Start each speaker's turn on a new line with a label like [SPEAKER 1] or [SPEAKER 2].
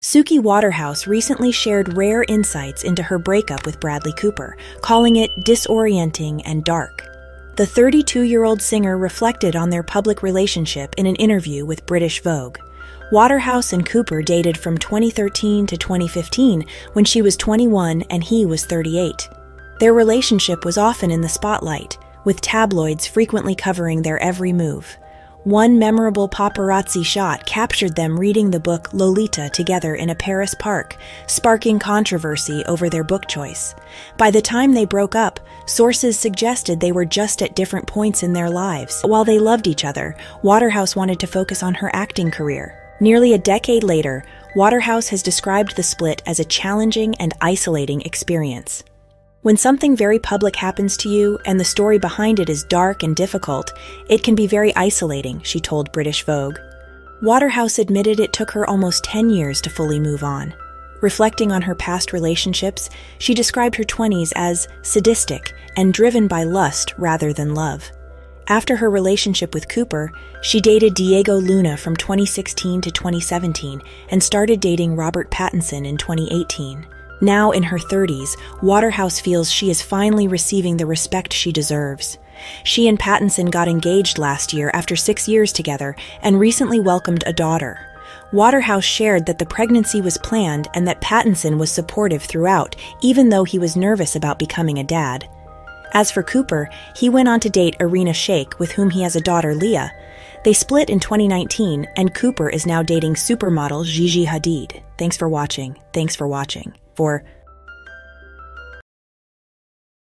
[SPEAKER 1] Suki Waterhouse recently shared rare insights into her breakup with Bradley Cooper, calling it disorienting and dark. The 32 year old singer reflected on their public relationship in an interview with British Vogue. Waterhouse and Cooper dated from 2013 to 2015 when she was 21 and he was 38. Their relationship was often in the spotlight, with tabloids frequently covering their every move. One memorable paparazzi shot captured them reading the book Lolita together in a Paris park, sparking controversy over their book choice. By the time they broke up, sources suggested they were just at different points in their lives. While they loved each other, Waterhouse wanted to focus on her acting career. Nearly a decade later, Waterhouse has described the split as a challenging and isolating experience. When something very public happens to you and the story behind it is dark and difficult, it can be very isolating, she told British Vogue. Waterhouse admitted it took her almost 10 years to fully move on. Reflecting on her past relationships, she described her 20s as sadistic and driven by lust rather than love. After her relationship with Cooper, she dated Diego Luna from 2016 to 2017 and started dating Robert Pattinson in 2018. Now in her 30s, Waterhouse feels she is finally receiving the respect she deserves. She and Pattinson got engaged last year after six years together and recently welcomed a daughter. Waterhouse shared that the pregnancy was planned and that Pattinson was supportive throughout, even though he was nervous about becoming a dad. As for Cooper, he went on to date Irina Shayk, with whom he has a daughter, Lea. They split in 2019, and Cooper is now dating supermodel Gigi Hadid. Thanks for watching. Thanks for watching for